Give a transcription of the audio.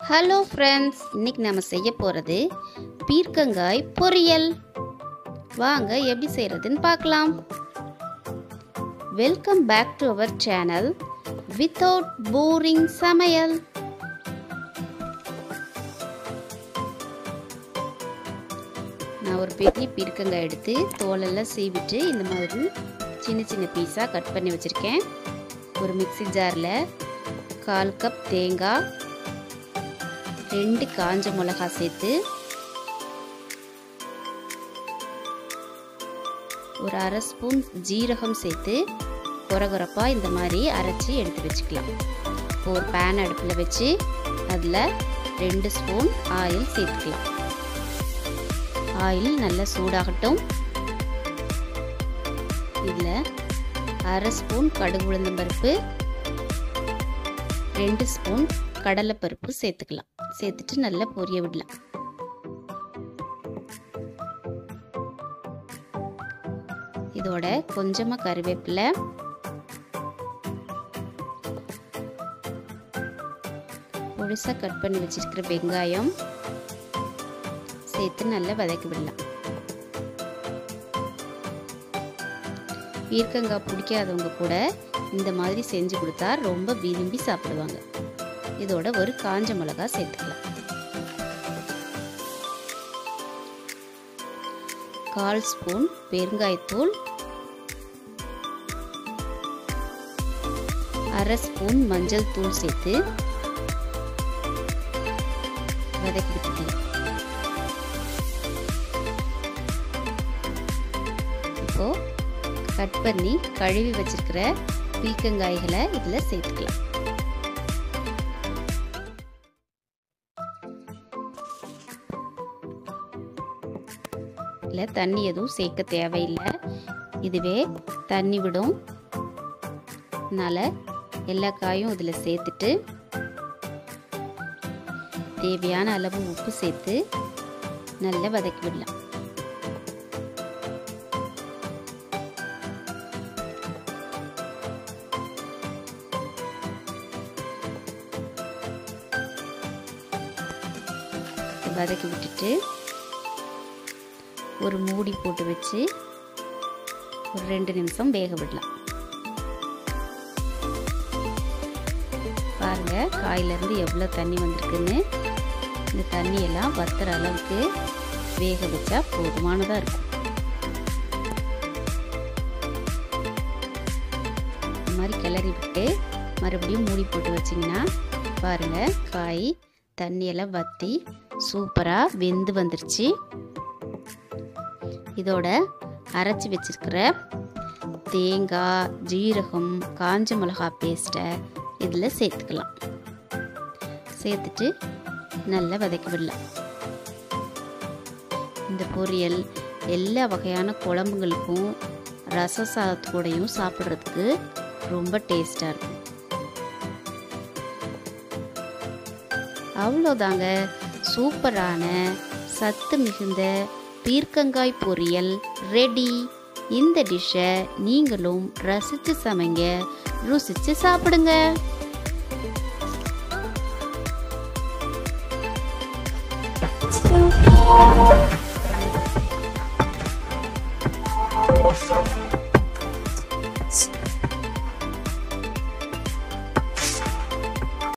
Hello friends இன்னைக்கு நம்ம செய்ய போகிறது பீர்க்கங்காய் பொரியல். வாங்க எப்படி செய்கிறதுன்னு பார்க்கலாம். Welcome back to our channel without boring சமையல். நான் ஒரு பெரிய பீர்க்கங்காய் எடுத்து தோலெல்லாம் சீவிட்டு இந்த மாதிரி சின்ன சின்ன பீஸாக கட் பண்ணி வச்சுருக்கேன். ஒரு மிக்சி ஜாரில் கால் கப் தேங்காய் ரெண்டு காஞ்ச மிளகா சேர்த்து ஒரு அரை ஸ்பூன் ஜீரகம் சேர்த்து குறகுறப்பாக இந்த மாதிரி அரைச்சி எடுத்து வச்சுக்கலாம். இப்போ ஒரு பேன் அடுப்பில் வச்சு அதில் ரெண்டு ஸ்பூன் ஆயில் சேர்த்துக்கலாம். ஆயில் நல்லா சூடாகட்டும். இதில் அரை ஸ்பூன் கடுகு உளுந்தம்பருப்பு ரெண்டு ஸ்பூன் கடலைப்பருப்பு சேர்த்துக்கலாம். சேர்த்துட்டு நல்லா பொரிய விடலாம். இதோட கொஞ்சமாக கருவேப்பிலை. முழுசாக கட் பண்ணி வச்சிருக்கிற வெங்காயம். சேர்த்து நல்லா வதக்கி விடலாம். பீர்க்கங்காய் பிடிக்காதவங்க கூட இந்த மாதிரி செஞ்சு கொடுத்தா ரொம்ப விரும்பி சாப்பிடுவாங்க. இதோட ஒரு காஞ்ச மிளகா சேர்த்துக்கலாம். கால் ஸ்பூன் பெருங்காயத்தூள் அரை ஸ்பூன் மஞ்சள் தூள் சேர்த்து வதக்கி விட்டுக்கலாம். இப்போ கட் பண்ணி கழுவி வச்சிருக்கிற பீக்கங்காய்களை இதில் சேர்த்துக்கலாம். இல்லை தண்ணி எதுவும் சேர்க்க தேவையில்லை. இதுவே தண்ணி விடும். அதனால் எல்லா காயும் இதில் சேர்த்துட்டு தேவையான அளவு உப்பு சேர்த்து நல்லா வதக்கி விடலாம். வதக்கி விட்டுட்டு ஒரு மூடி போட்டு வச்சு ஒரு ரெண்டு நிமிஷம் வேக விடலாம். பாருங்க காயிலிருந்து எவ்வளோ தண்ணி வந்திருக்குன்னு. இந்த தண்ணியெல்லாம் வத்துற அளவுக்கு வேக வச்சா போதுமானதாக இருக்கும். இந்த மாதிரி கிளறி விட்டு மறுபடியும் மூடி போட்டு வச்சிங்கன்னா பாருங்கள் காய் தண்ணியெல்லாம் வற்றி சூப்பராக வெந்து வந்துருச்சு. இதோட அரைச்சி வச்சிருக்கிற தேங்காய் ஜீரகம் காஞ்ச மிளகா பேஸ்ட்டை இதில் சேர்த்துக்கலாம். சேர்த்துட்டு நல்லா வதக்கி விடலாம். இந்த பொரியல் எல்லா வகையான குழம்புங்களுக்கும் ரச சாதத்தோடையும் சாப்பிட்றதுக்கு ரொம்ப டேஸ்டாக இருக்கும். அவ்வளோதாங்க சூப்பரான சத்து மிகுந்த பீர்க்கங்காய் பொரியல் ரெடி இந்த டிஷ்ஷை நீங்களும் ரசித்து சமைங்க ருசித்து சாப்பிடுங்க Awesome.